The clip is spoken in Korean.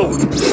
오!